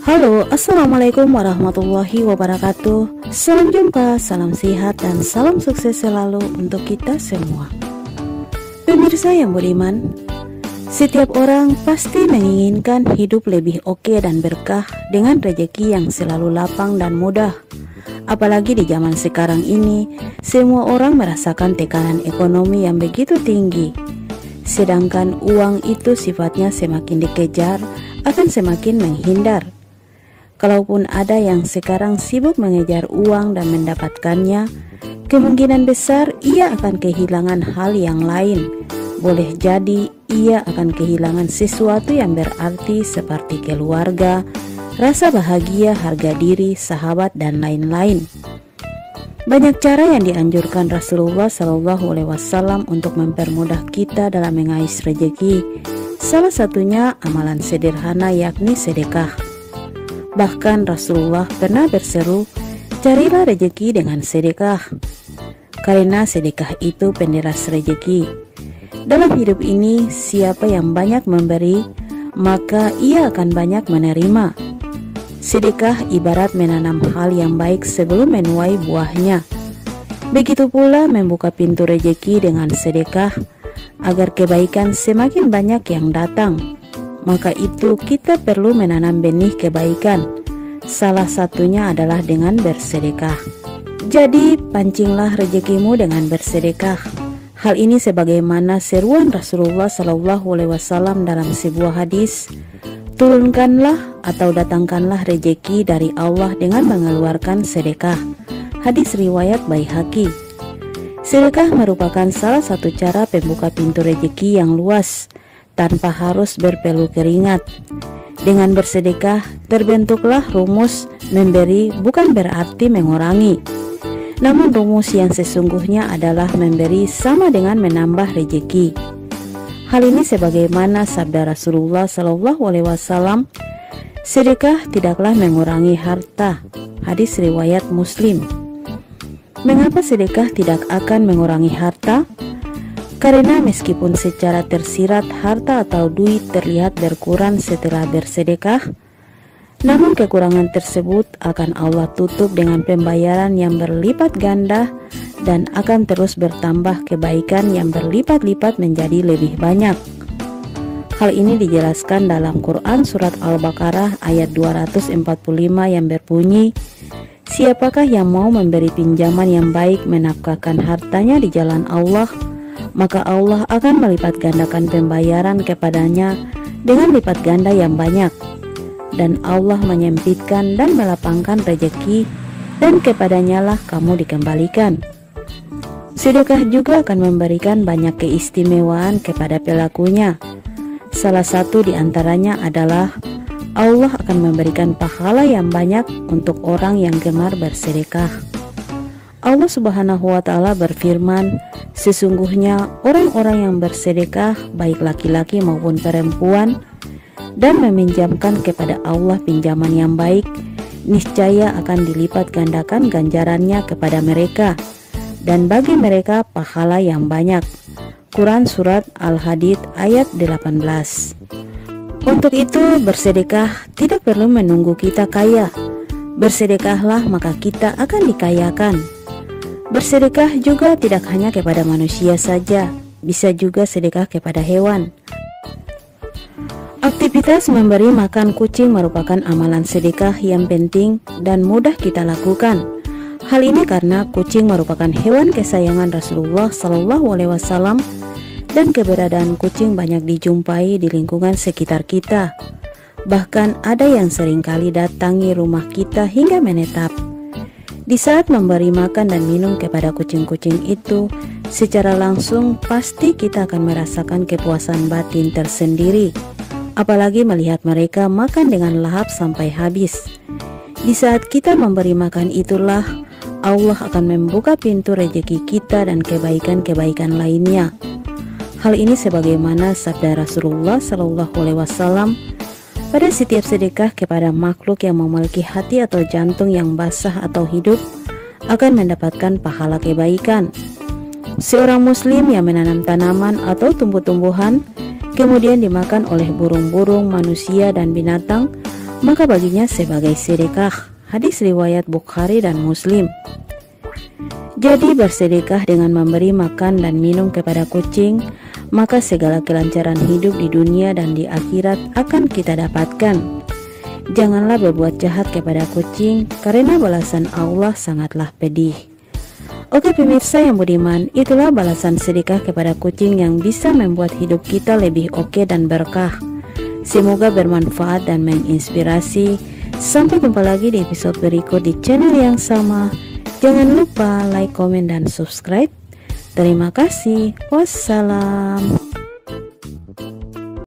Halo, Assalamualaikum warahmatullahi wabarakatuh. Salam jumpa, salam sehat, dan salam sukses selalu untuk kita semua. Pemirsa yang beriman Setiap orang pasti menginginkan hidup lebih oke dan berkah dengan rejeki yang selalu lapang dan mudah. Apalagi di zaman sekarang ini, semua orang merasakan tekanan ekonomi yang begitu tinggi. Sedangkan uang itu sifatnya semakin dikejar akan semakin menghindar Kalaupun ada yang sekarang sibuk mengejar uang dan mendapatkannya, kemungkinan besar ia akan kehilangan hal yang lain. Boleh jadi ia akan kehilangan sesuatu yang berarti seperti keluarga, rasa bahagia, harga diri, sahabat, dan lain-lain. Banyak cara yang dianjurkan Rasulullah Shallallahu Alaihi Wasallam untuk mempermudah kita dalam mengais rejeki. Salah satunya amalan sederhana yakni sedekah. Bahkan Rasulullah pernah berseru, carilah rejeki dengan sedekah. Karena sedekah itu penderas rejeki. Dalam hidup ini, siapa yang banyak memberi, maka ia akan banyak menerima. Sedekah ibarat menanam hal yang baik sebelum menuai buahnya. Begitu pula membuka pintu rejeki dengan sedekah agar kebaikan semakin banyak yang datang maka itu kita perlu menanam benih kebaikan. Salah satunya adalah dengan bersedekah. Jadi, pancinglah rezekimu dengan bersedekah. Hal ini sebagaimana seruan Rasulullah Shallallahu Alaihi Wasallam dalam sebuah hadis, turunkanlah atau datangkanlah rejeki dari Allah dengan mengeluarkan sedekah. Hadis riwayat Baihaqi. Sedekah merupakan salah satu cara pembuka pintu rejeki yang luas tanpa harus berpeluh keringat. Dengan bersedekah, terbentuklah rumus memberi bukan berarti mengurangi. Namun rumus yang sesungguhnya adalah memberi sama dengan menambah rejeki. Hal ini sebagaimana sabda Rasulullah Shallallahu Alaihi Wasallam, sedekah tidaklah mengurangi harta. Hadis riwayat Muslim. Mengapa sedekah tidak akan mengurangi harta? Karena meskipun secara tersirat harta atau duit terlihat berkurang setelah bersedekah, namun kekurangan tersebut akan Allah tutup dengan pembayaran yang berlipat ganda dan akan terus bertambah kebaikan yang berlipat-lipat menjadi lebih banyak. Hal ini dijelaskan dalam Quran Surat Al-Baqarah ayat 245 yang berbunyi, Siapakah yang mau memberi pinjaman yang baik menafkahkan hartanya di jalan Allah, maka Allah akan melipat gandakan pembayaran kepadanya dengan lipat ganda yang banyak. Dan Allah menyempitkan dan melapangkan rejeki dan kepadanya lah kamu dikembalikan. Sedekah juga akan memberikan banyak keistimewaan kepada pelakunya. Salah satu di antaranya adalah Allah akan memberikan pahala yang banyak untuk orang yang gemar bersedekah. Allah Subhanahu wa taala berfirman, Sesungguhnya orang-orang yang bersedekah baik laki-laki maupun perempuan dan meminjamkan kepada Allah pinjaman yang baik niscaya akan dilipat gandakan ganjarannya kepada mereka dan bagi mereka pahala yang banyak. Quran Surat Al-Hadid ayat 18 Untuk itu bersedekah tidak perlu menunggu kita kaya. Bersedekahlah maka kita akan dikayakan Bersedekah juga tidak hanya kepada manusia saja, bisa juga sedekah kepada hewan. Aktivitas memberi makan kucing merupakan amalan sedekah yang penting dan mudah kita lakukan. Hal ini karena kucing merupakan hewan kesayangan Rasulullah Shallallahu Alaihi Wasallam dan keberadaan kucing banyak dijumpai di lingkungan sekitar kita. Bahkan ada yang sering kali datangi rumah kita hingga menetap. Di saat memberi makan dan minum kepada kucing-kucing itu, secara langsung pasti kita akan merasakan kepuasan batin tersendiri, apalagi melihat mereka makan dengan lahap sampai habis. Di saat kita memberi makan itulah Allah akan membuka pintu rejeki kita dan kebaikan-kebaikan lainnya. Hal ini sebagaimana sabda Rasulullah Shallallahu Alaihi Wasallam pada setiap sedekah kepada makhluk yang memiliki hati atau jantung yang basah atau hidup akan mendapatkan pahala kebaikan. Seorang muslim yang menanam tanaman atau tumbuh-tumbuhan kemudian dimakan oleh burung-burung, manusia dan binatang, maka baginya sebagai sedekah. Hadis riwayat Bukhari dan Muslim. Jadi bersedekah dengan memberi makan dan minum kepada kucing, maka segala kelancaran hidup di dunia dan di akhirat akan kita dapatkan. Janganlah berbuat jahat kepada kucing, karena balasan Allah sangatlah pedih. Oke pemirsa yang budiman, itulah balasan sedekah kepada kucing yang bisa membuat hidup kita lebih oke dan berkah. Semoga bermanfaat dan menginspirasi. Sampai jumpa lagi di episode berikut di channel yang sama. Jangan lupa like, komen, dan subscribe. Terima kasih. Wassalam.